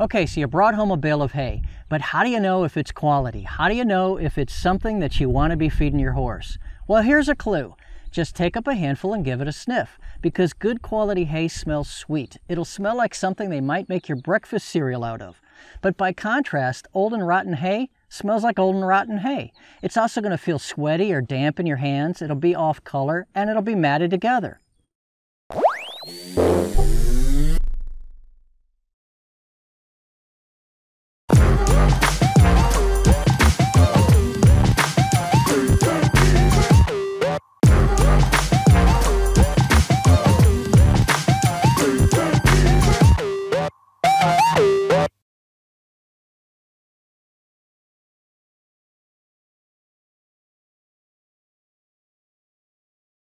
Okay, so you brought home a bale of hay, but how do you know if it's quality? How do you know if it's something that you want to be feeding your horse? Well, here's a clue. Just take up a handful and give it a sniff, because good quality hay smells sweet. It'll smell like something they might make your breakfast cereal out of. But by contrast, old and rotten hay smells like old and rotten hay. It's also going to feel sweaty or damp in your hands, it'll be off color, and it'll be matted together.